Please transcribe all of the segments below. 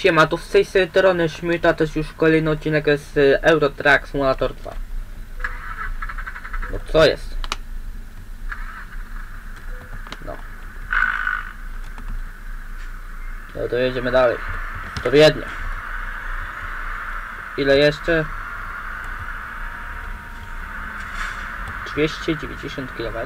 Siema, to z tej strony Szmyta, to jest już kolejny odcinek z y, Euro Truck Simulator 2. No co jest? No. No to jedziemy dalej. Do Wiednia. Ile jeszcze? 290 km.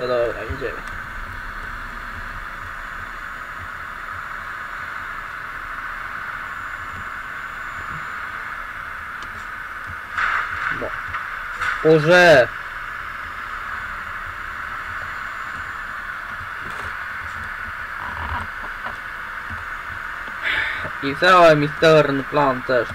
No dobra, idziemy. No. Boże! I cały misterny plan też.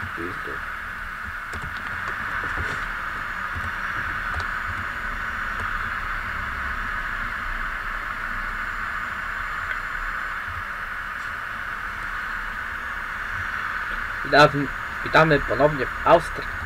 Witamy, witamy ponownie w Austrii.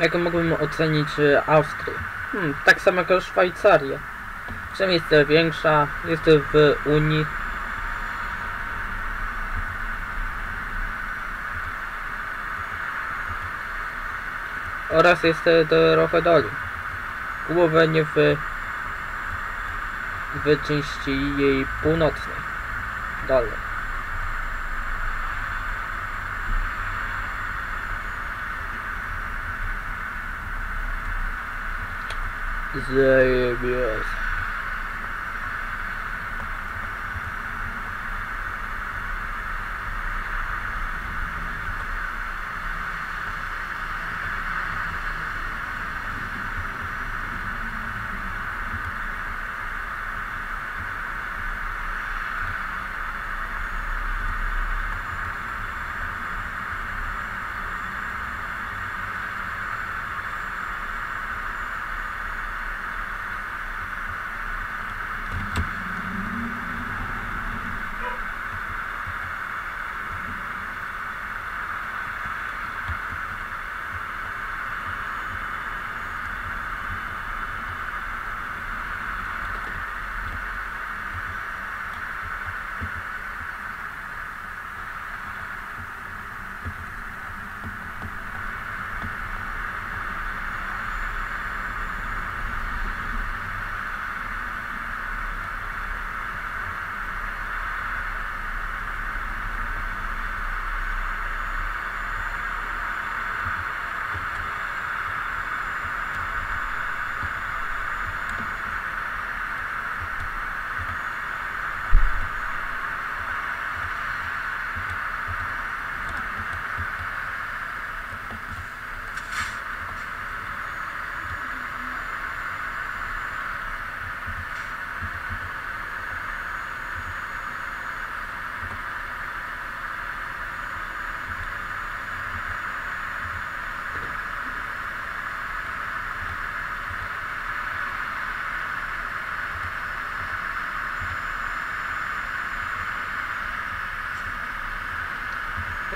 Jak mógłbym ocenić y, Austrię? Hmm, tak samo jak Szwajcarię. Czym jest większa, jest w Unii. Oraz jest trochę doli. Głowę nie w, w części jej północnej. Dolnej. Zabios.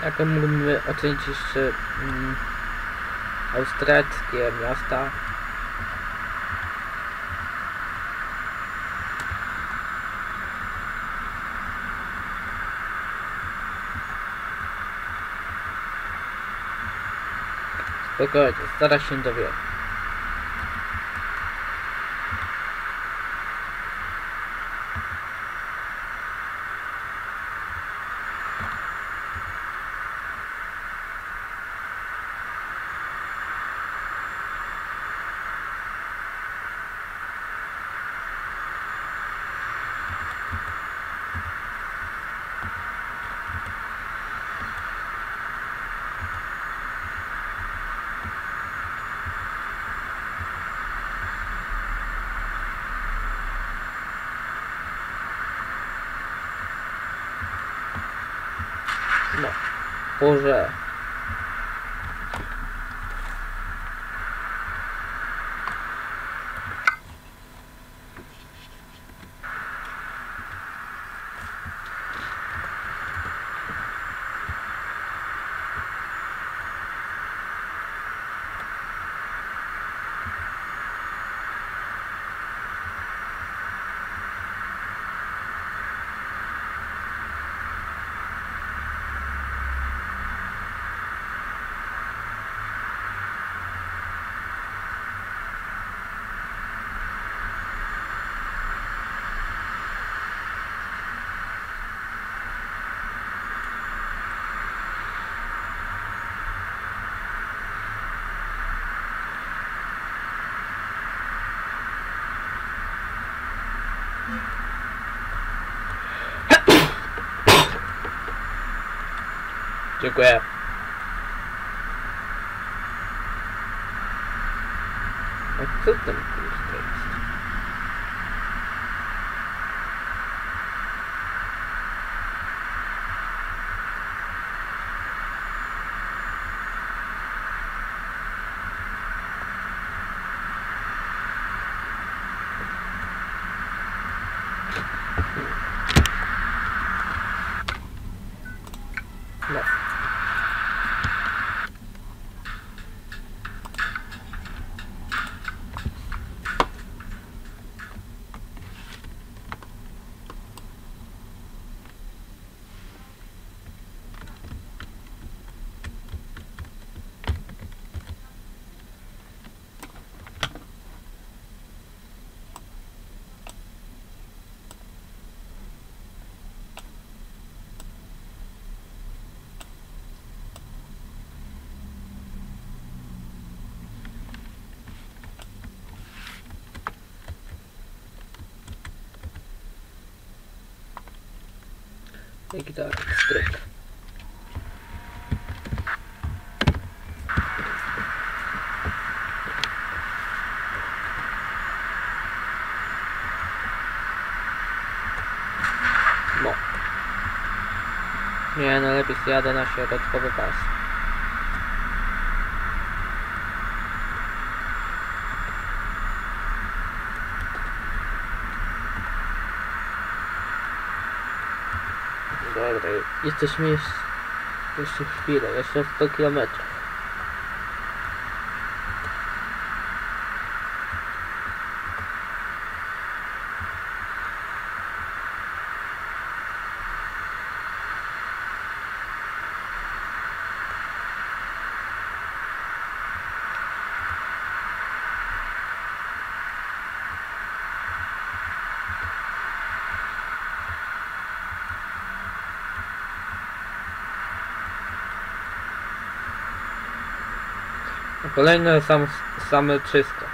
Jak mógłbym ocenić jeszcze mm, austriackie miasta? Spokojnie, zaraz się dowiem. No, Boże. Dziękuję. A co tam I tak, stryk. No. Nie, no lepiej zjadę na środkowy pas. Dobra, jesteśmy jeszcze, jeszcze chwilę, jeszcze 100 kilometrów. Kolejne sam, same czysto.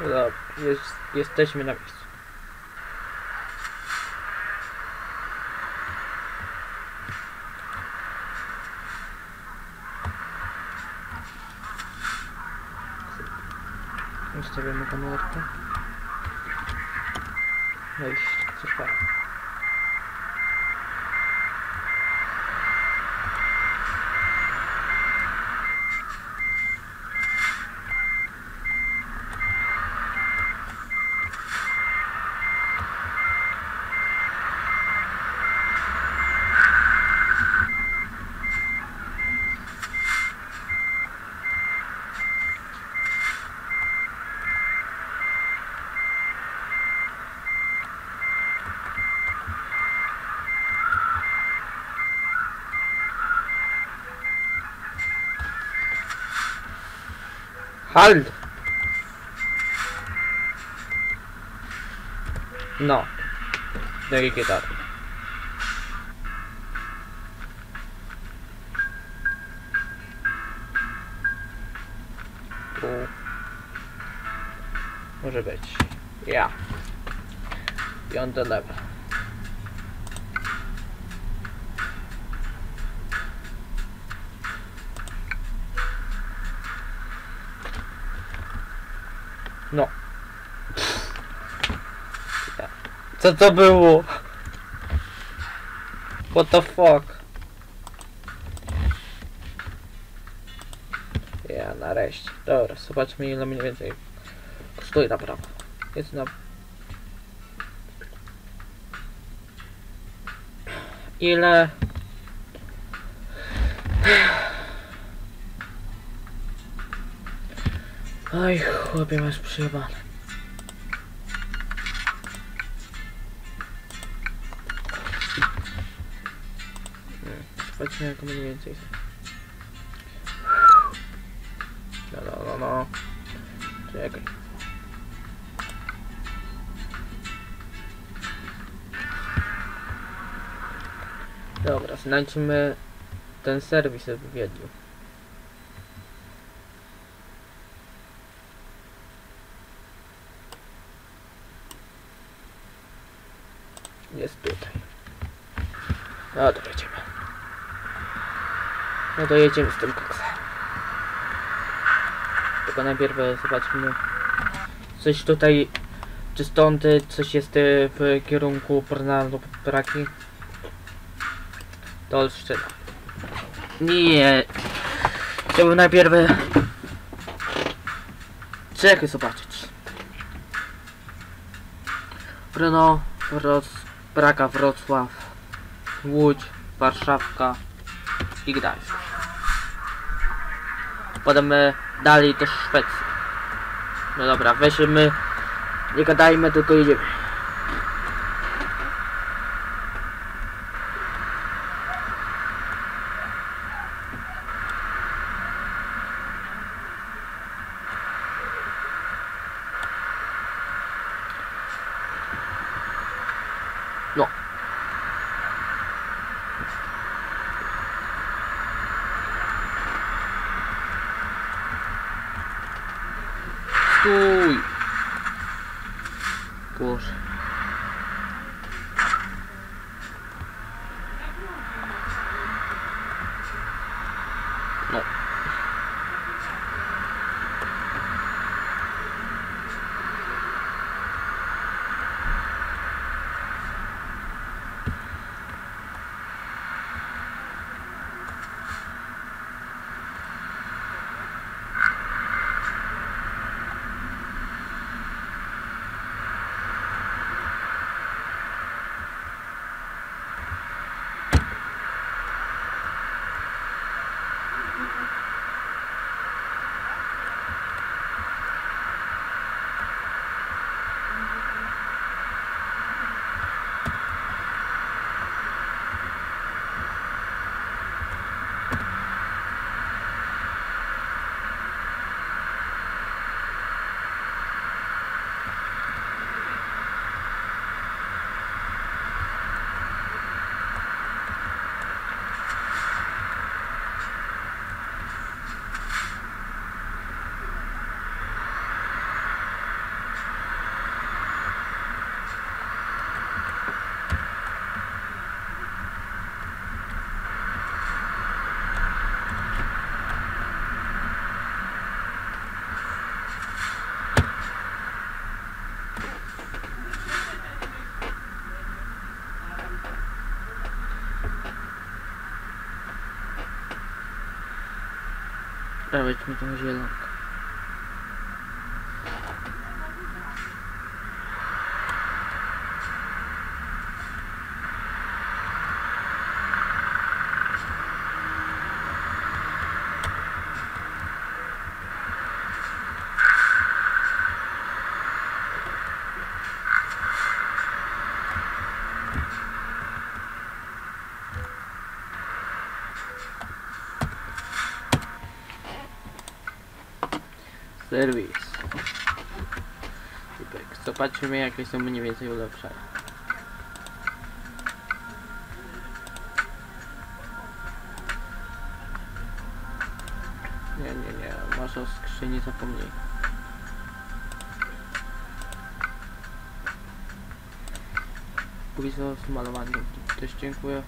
No. Jest, jesteśmy na miejscu. Ustawiamy kamerkę. Wejść, super. Halt! No. I gitar. Tu. Może być. Ja. Piąty level. No. Co to było? What the fuck? Ja nareszcie. Dobra, zobaczmy ile mniej więcej kosztuje naprawdę. Jest na... Ile... Oj, chłopie, masz przyjebane. Jak mniej więcej. No, no, no, no. Czekaj. Dobra, znajdźmy ten serwis w Wiedniu. Jest tutaj. No jedziemy. No to jedziemy z tym koksem. Tylko najpierw e, zobaczmy. Coś tutaj. Czy stąd e, coś jest e, w kierunku Brna lub Braki? To Olsztyna. Nie. Chciałbym najpierw. Czekaj zobaczyć. Brno, Wroc, Praga, Wrocław, Łódź, Warszawka i Gdańsk. Potem e, dalej do Szwecji. No dobra, weźmy, nie gadajmy, tylko jedziemy. Praveč mi tam žila. Serwis. Typek. Zobaczymy jakie są mniej więcej ulepszenia. Nie, nie, nie. Może o skrzyni zapomnij. Póki co z malowaniem. Też dziękuję.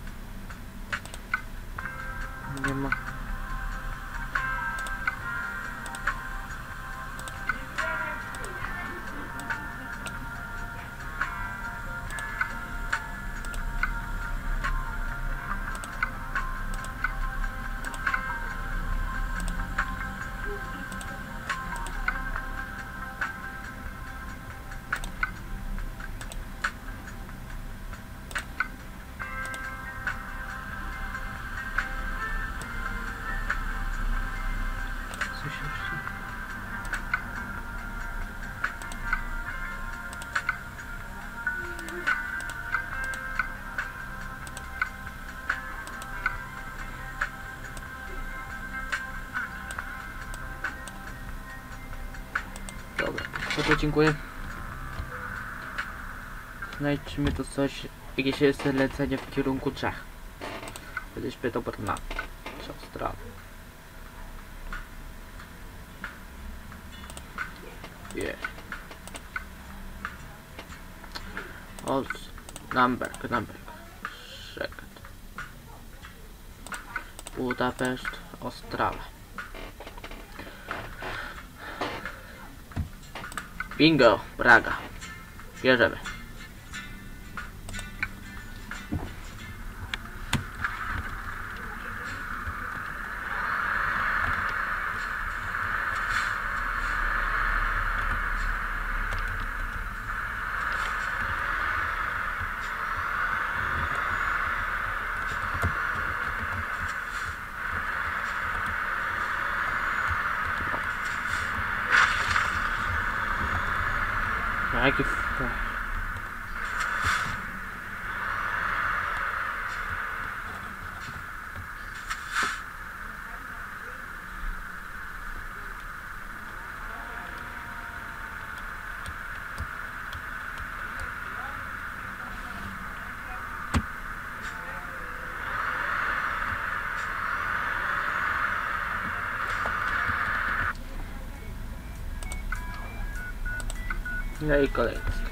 To dziękuję. Znajdźmy tu coś, jakieś jest lecenie w kierunku Czech. Byliśmy do Brna. Australii. Yeah. Old Nürnberg, Nürnberg. Second. Budapeszt, Ostrawa. Bingo, Praga. Bierzemy. No i kolejny skryt. Raz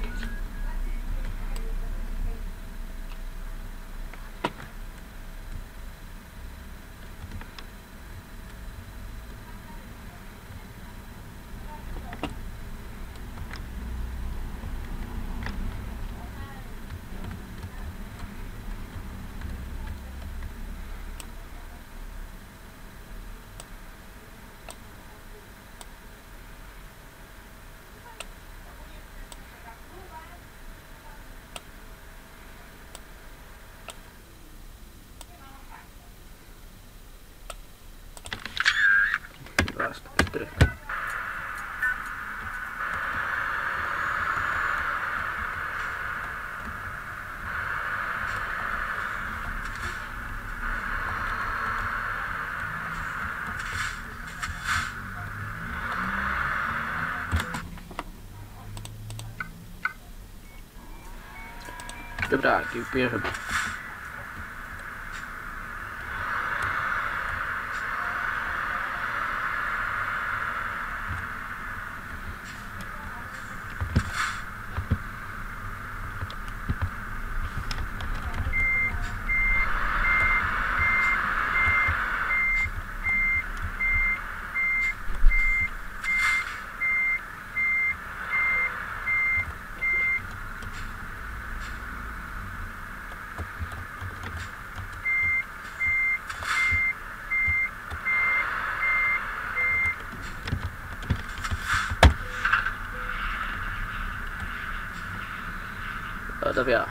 Dobra, dziękuję, że O, dobra.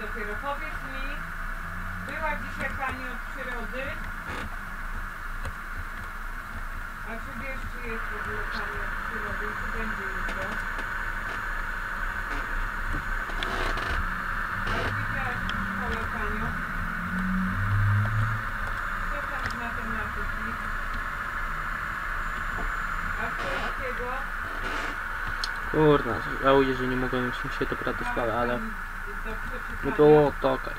Dopiero. Powiedz mi, była dzisiaj Pani od przyrody? A czy wiesz, czy jest w ogóle Pani od przyrody i czy będzie jutro? A widziałaś w szkole Panią? Co tam z matematyki? A z polskiego? Kurna, żałuję, że nie mogłem się dobrać do szkoły, ale Do nie przeczytania? było to okej.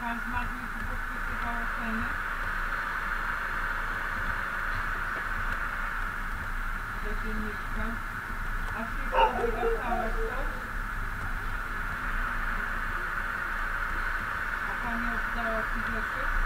Pan z matmy ci podpisywał oceny? Do dzienniczka. A wszystko by dostałaś coś? A pani oddała ci zeszyt?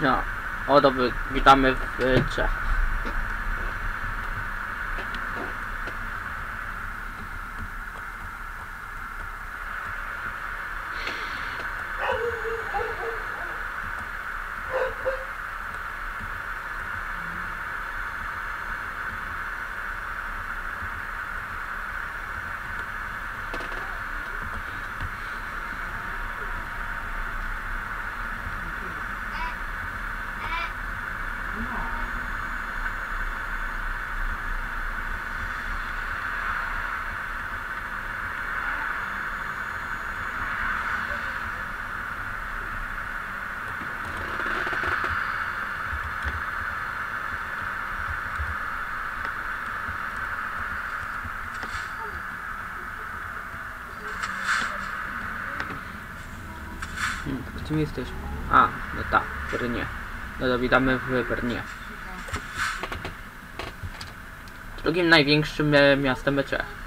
No, o dobra, witamy w y, Czechach. No. My jesteśmy? A, no tak, Brnie. No to witamy w Brnie. Drugim największym miastem Czech.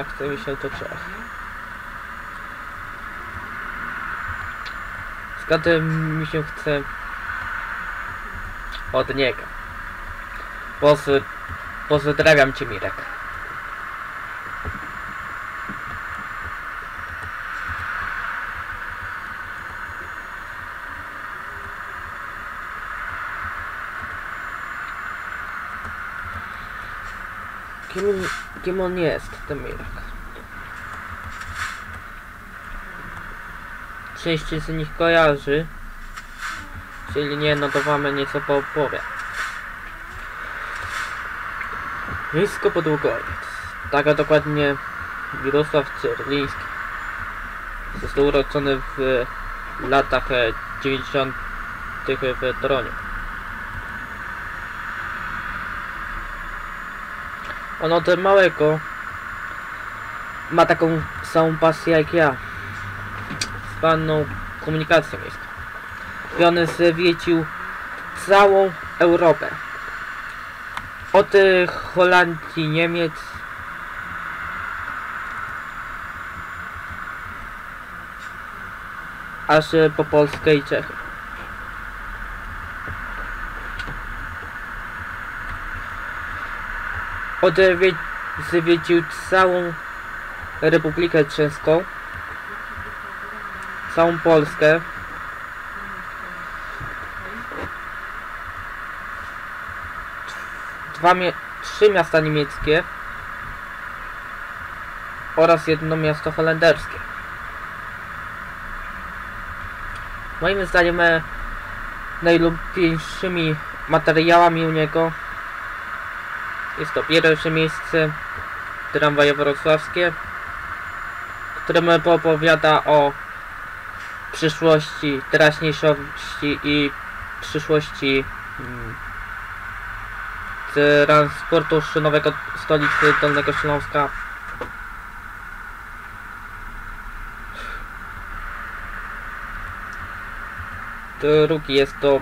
Chce mi się to Czech. Skąd mi się chce od niego. Poz... Pozdrawiam cię Mirek. Kim, on- kim on jest, ten Mirek? Część z nich kojarzy. Czyli nie, no to wam nieco poopowiem. Blisko Podługowiec. Tak, a dokładnie Mirosław Cyrliński. Został urodzony w latach e, 90. w Toroniu. On od małego ma taką samą pasję jak ja. Zwaną komunikacją miejską. I on zwiedził całą Europę. Od y, Holandii, Niemiec. Aż y, po Polskę i Czechy. Odwie zwiedził całą Republikę Czeską, całą Polskę, dwa trzy miasta niemieckie. Oraz jedno miasto holenderskie. Moim zdaniem e, najlubieńszymi materiałami u niego jest to pierwsze miejsce tramwaje wrocławskie, które opowiada o przyszłości, teraźniejszości i przyszłości mm, transportu szynowego stolicy Dolnego Śląska. Drugi jest to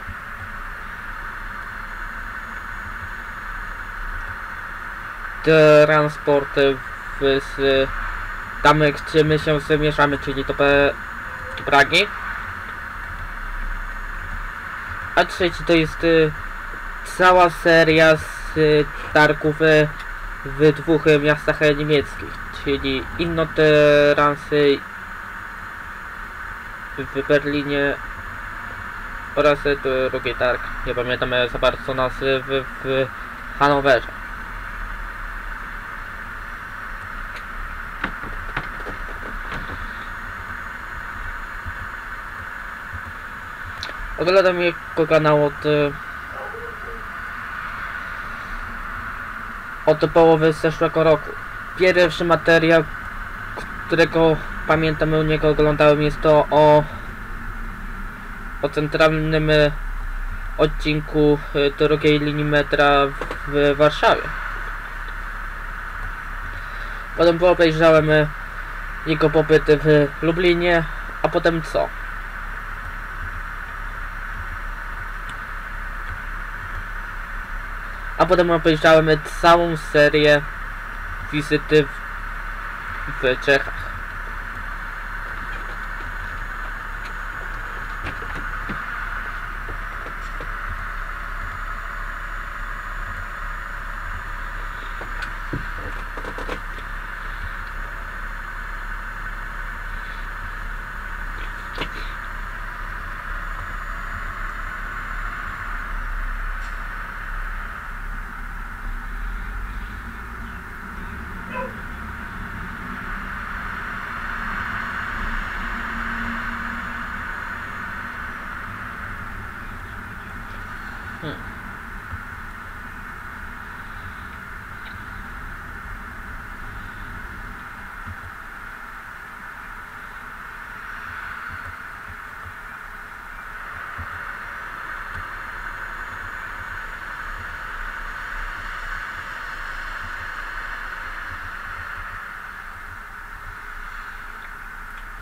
transport z tam gdzie my się zmierzamy, czyli do, P- do Pragi. A trzeci to jest y, cała seria z y, targów y, w dwóch miastach niemieckich, czyli Innoteransy w Berlinie oraz drugi targ, nie pamiętam za bardzo nazwy, w, w Hanowerze. Oglądam jego kanał od y, od połowy zeszłego roku. Pierwszy materiał, którego pamiętam u niego oglądałem jest to o o centralnym y, odcinku y, drugiej linii metra w Warszawie. Potem obejrzałem jego pobyt w Lublinie, a potem co? Potem obejrzałem całą serię wizyty w, Czechach.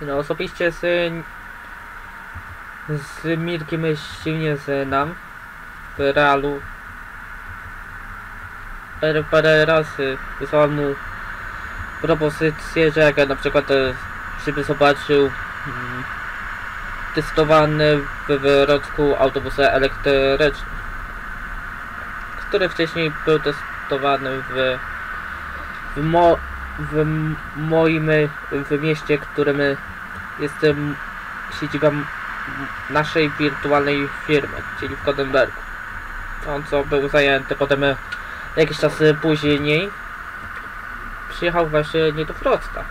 No osobiście z, z Mirkiem się nie znam w realu. Parę razy wysłałem mu propozycję, że jak na przykład e, żeby zobaczył mm, testowany w Wrocku autobus elektryczny, który wcześniej był testowany w, w, mo, w moim e, w mieście, którym e, jest siedziba naszej wirtualnej firmy, czyli w Kodenbergu. On co był zajęty, potem e, jakiś czas później przyjechał właśnie nie do. Sz-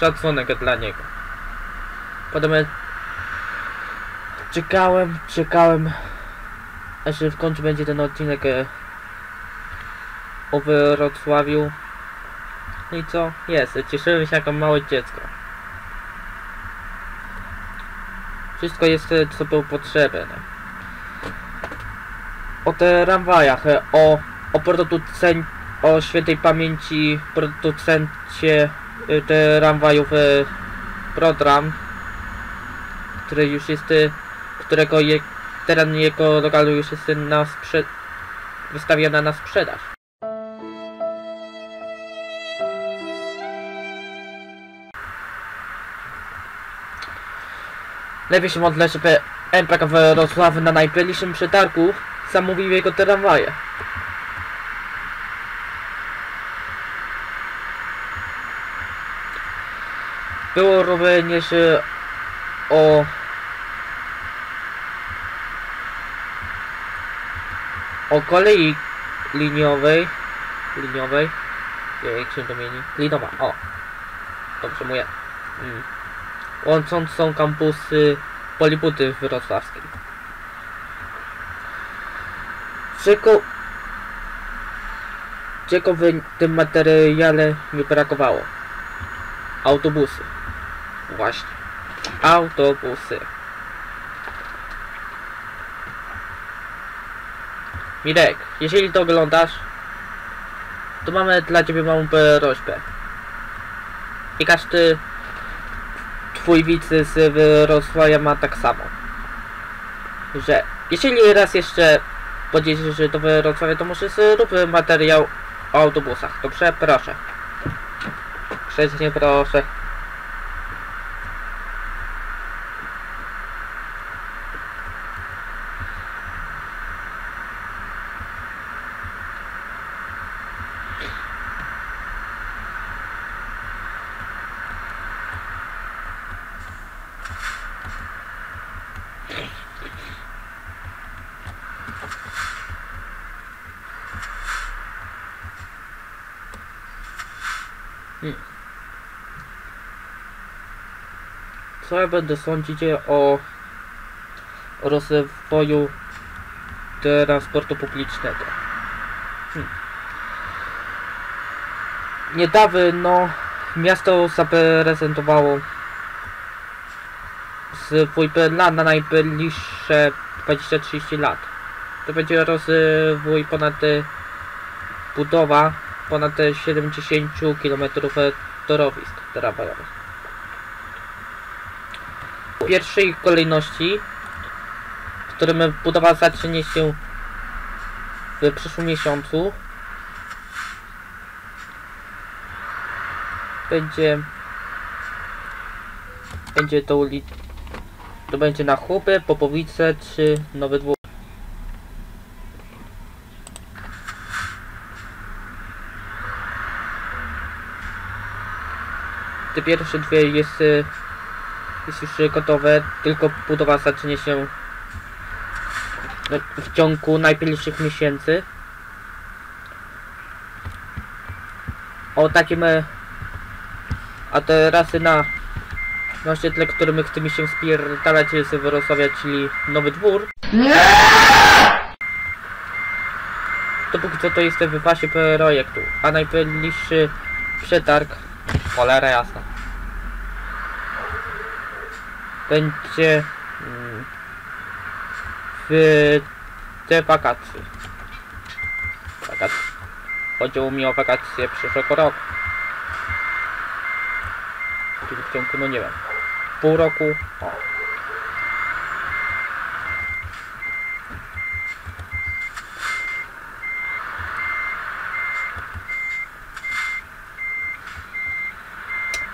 Szacunek dla niego. Potem czekałem, czekałem, aż w końcu będzie ten odcinek o Wrocławiu. No i co? Jest, cieszyłem się jako małe dziecko. Wszystko jest, e, co było potrzebne. O te tramwajach, e, o, o producent, o świętej pamięci producencie e, tramwajów Prodram, który już jest, którego je, teren jego lokalu już jest na sprze wystawiona na sprzedaż. Lepiej się modlę, żeby MPK w Wrocław na najbliższym przetargu zamówił jego tramwaje. Było również e, o o kolei liniowej liniowej jak się to mieni? Linowa, o dobrze mówię mm łączącą kampusy Polibuty wrocławskiej. Czego czego w tym materiale mi brakowało. Autobusy. Właśnie. Autobusy. Mirek, jeżeli to oglądasz, to mamy dla ciebie małą prośbę. I każdy twój widz z Wrocławia ma tak samo. Że jeżeli raz jeszcze podjedziesz do Wrocławia, to może zrób materiał o autobusach. Dobrze? Proszę. Grzecznie proszę. Będę sądzić o rozwoju transportu publicznego? Hmm. Niedawno miasto zaprezentowało swój plan na najbliższe 20-30 lat. To będzie rozwój ponad e, budowa ponad 70 km torowisk tramwajowych. Pierwszej kolejności, w którym budowa zacznie się w przyszłym miesiącu, będzie będzie to uli to będzie na Chłopy, Popowice czy Nowy Dwór. Te pierwsze dwie jest, y, jest już gotowe, tylko budowa zacznie się no, w ciągu najbliższych miesięcy. O takim e, a teraz na na osiedle, którym chcemy się spierdalać z Wrocławia, czyli Nowy Dwór. To póki co to jest w fazie projektu, a najbliższy przetarg, cholera jasna, będzie mm, w te wakacje. Wakacje. Chodziło mi o wakacje przyszłego roku. Czyli w ciągu, no nie wiem, pół roku. O.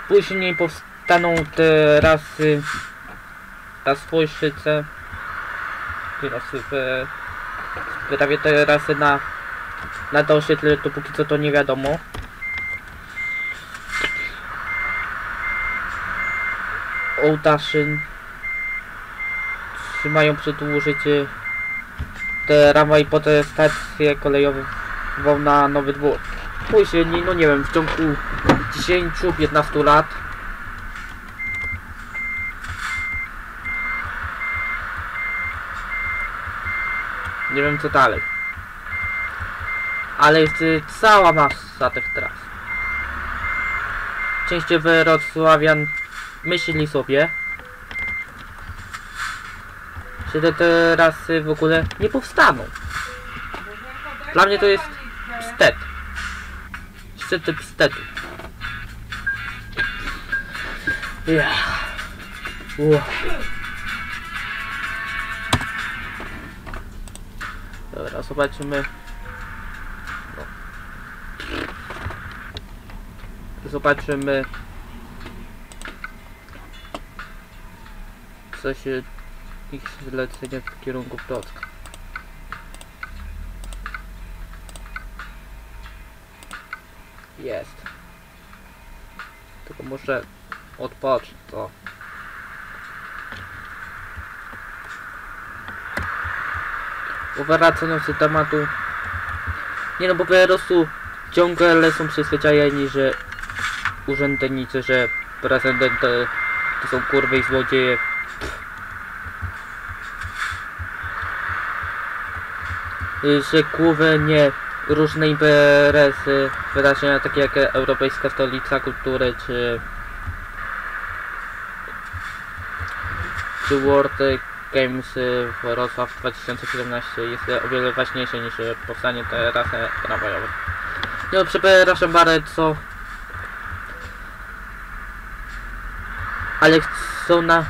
Później powstaną te rasy, raz Wojszyce, teraz w, prawie te rasy na, na to osiedle, to póki co to nie wiadomo. Ołtaszyn trzymają przedłużyć te rama i potem stację kolejową na Nowy Dwór. Później, no nie wiem, w ciągu 10-15 lat wiem co dalej. Ale jest cała masa tych tras. Część Wrocławian myśli sobie, że te terasy w ogóle nie powstaną. Dla mnie to jest Wstyd. Wstyd wstydu. Ja. Ua. Zobaczymy. No. Zobaczymy. Co się ich zlecenie w kierunku Płocka. Jest. Tylko muszę odpocznij, to. Powracając do tematu. Nie no, bo po prostu ciągle są przyzwyczajeni, że urzędnicy, że prezydent to, to są kurwy i złodzieje. Że kurwy nie różne imprezy, wydarzenia takie jak Europejska Stolica Kultury czy czy World Games w Wrocław 2017 jest o wiele ważniejsze niż powstanie teraz tramwajowe. No przepraszam bardzo, ale chcą na...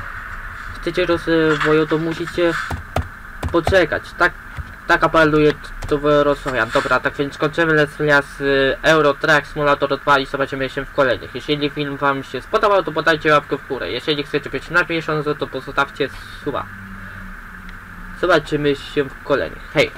chcecie rozwoju, to musicie poczekać, tak, tak apeluje do Wrocławian. Dobra, tak więc kończymy Let's Play z y, Euro Truck Simulator 2 i zobaczymy się w kolejnych. Jeśli film wam się spodobał, to podajcie łapkę w górę. Jeżeli chcecie być na bieżąco, to pozostawcie suba. Zobaczymy się w kolejnych. Hej!